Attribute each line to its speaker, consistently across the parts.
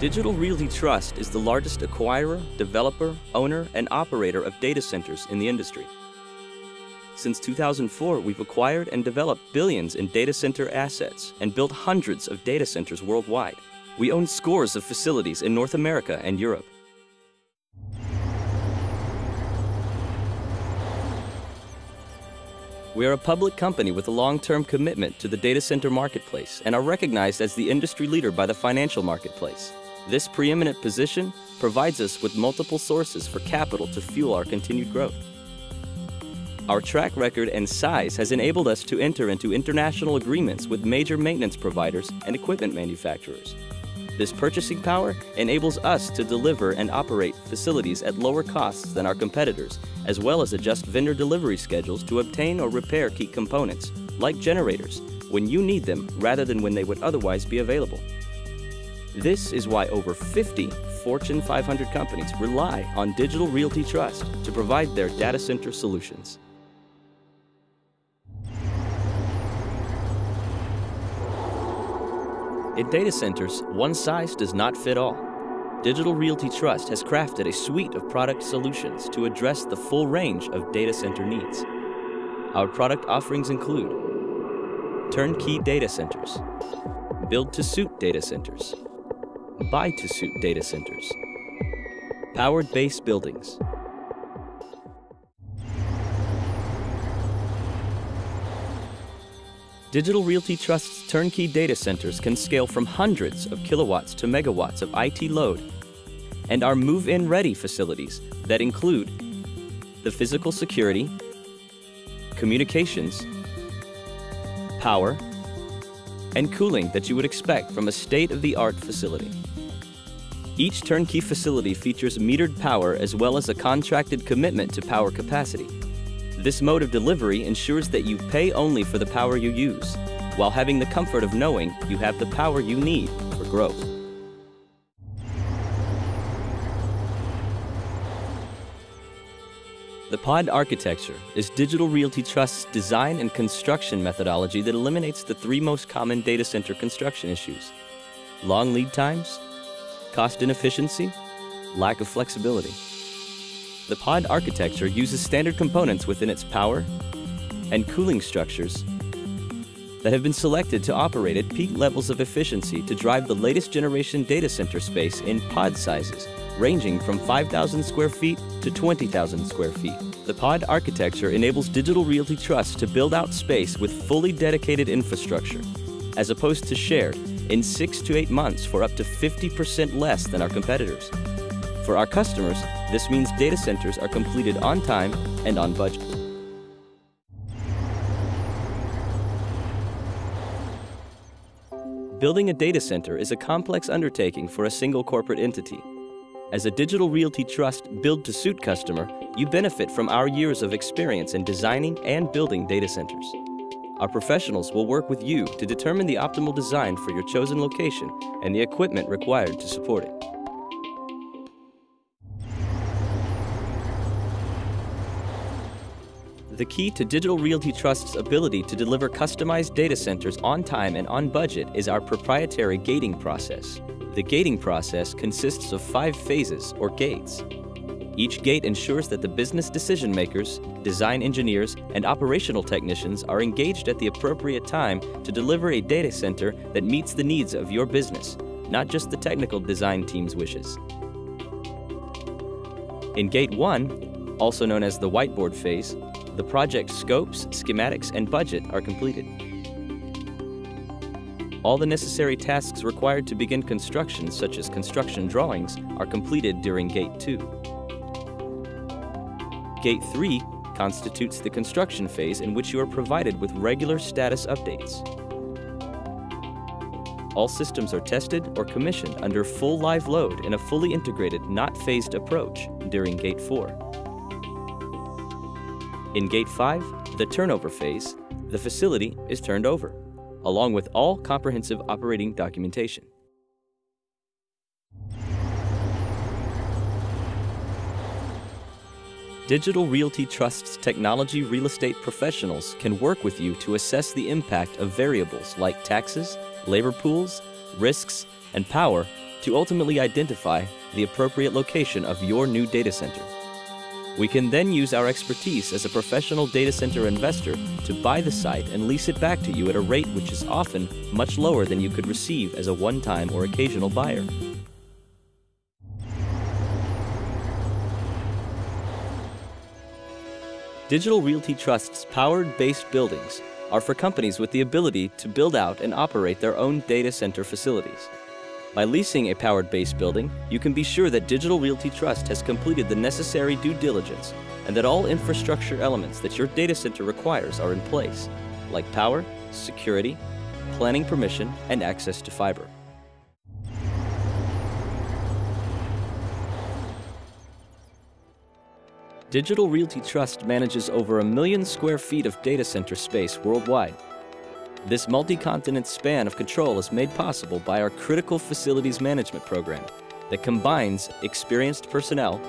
Speaker 1: Digital Realty Trust is the largest acquirer, developer, owner, and operator of data centers in the industry. Since 2004, we've acquired and developed billions in data center assets and built hundreds of data centers worldwide. We own scores of facilities in North America and Europe. We are a public company with a long-term commitment to the data center marketplace and are recognized as the industry leader by the financial marketplace. This preeminent position provides us with multiple sources for capital to fuel our continued growth. Our track record and size has enabled us to enter into international agreements with major maintenance providers and equipment manufacturers. This purchasing power enables us to deliver and operate facilities at lower costs than our competitors, as well as adjust vendor delivery schedules to obtain or repair key components, like generators, when you need them rather than when they would otherwise be available. This is why over 50 Fortune 500 companies rely on Digital Realty Trust to provide their data center solutions. In data centers, one size does not fit all. Digital Realty Trust has crafted a suite of product solutions to address the full range of data center needs. Our product offerings include turnkey data centers, build-to-suit data centers, buy-to-suit data centers, powered base buildings, Digital Realty Trust's turnkey data centers can scale from hundreds of kilowatts to megawatts of IT load. And are move-in ready facilities that include the physical security, communications, power, and cooling that you would expect from a state-of-the-art facility. Each turnkey facility features metered power as well as a contracted commitment to power capacity. This mode of delivery ensures that you pay only for the power you use, while having the comfort of knowing you have the power you need for growth. The pod architecture is Digital Realty Trust's design and construction methodology that eliminates the three most common data center construction issues long lead times, cost inefficiency, lack of flexibility. The pod architecture uses standard components within its power and cooling structures that have been selected to operate at peak levels of efficiency to drive the latest generation data center space in pod sizes, ranging from 5,000 square feet to 20,000 square feet. The pod architecture enables Digital Realty Trust to build out space with fully dedicated infrastructure, as opposed to shared, in six to eight months for up to 50% less than our competitors. For our customers, this means data centers are completed on time and on budget. Building a data center is a complex undertaking for a single corporate entity. As a Digital Realty Trust build-to-suit customer, you benefit from our years of experience in designing and building data centers. Our professionals will work with you to determine the optimal design for your chosen location and the equipment required to support it. The key to Digital Realty Trust's ability to deliver customized data centers on time and on budget is our proprietary gating process. The gating process consists of five phases, or gates. Each gate ensures that the business decision makers, design engineers, and operational technicians are engaged at the appropriate time to deliver a data center that meets the needs of your business, not just the technical design team's wishes. In Gate 1, also known as the whiteboard phase, the project scopes, schematics, and budget are completed. All the necessary tasks required to begin construction, such as construction drawings, are completed during Gate 2. Gate 3 constitutes the construction phase in which you are provided with regular status updates. All systems are tested or commissioned under full live load in a fully integrated, not phased approach during Gate 4. In Gate 5, the turnover phase, the facility is turned over, along with all comprehensive operating documentation. Digital Realty Trust's technology real estate professionals can work with you to assess the impact of variables like taxes, labor pools, risks, and power to ultimately identify the appropriate location of your new data center. We can then use our expertise as a professional data center investor to buy the site and lease it back to you at a rate which is often much lower than you could receive as a one-time or occasional buyer. Digital Realty Trust's powered-base buildings are for companies with the ability to build out and operate their own data center facilities. By leasing a powered base building, you can be sure that Digital Realty Trust has completed the necessary due diligence and that all infrastructure elements that your data center requires are in place, like power, security, planning permission, and access to fiber. Digital Realty Trust manages over a million square feet of data center space worldwide. This multi-continent span of control is made possible by our Critical Facilities Management Program that combines experienced personnel,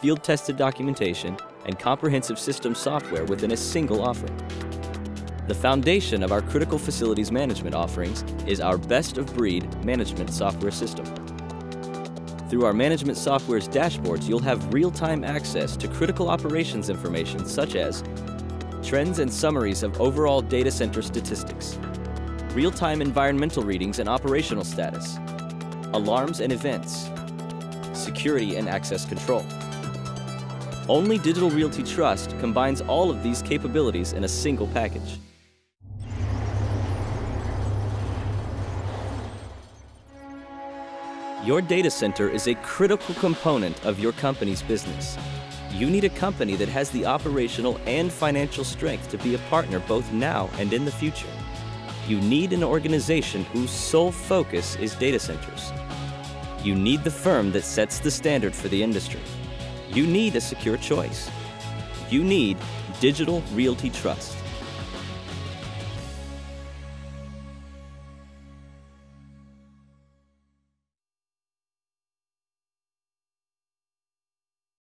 Speaker 1: field-tested documentation, and comprehensive system software within a single offering. The foundation of our Critical Facilities Management offerings is our best-of-breed management software system. Through our management software's dashboards, you'll have real-time access to critical operations information such as trends and summaries of overall data center statistics, real-time environmental readings and operational status, alarms and events, security and access control. Only Digital Realty Trust combines all of these capabilities in a single package. Your data center is a critical component of your company's business. You need a company that has the operational and financial strength to be a partner both now and in the future. You need an organization whose sole focus is data centers. You need the firm that sets the standard for the industry. You need a secure choice. You need Digital Realty Trust.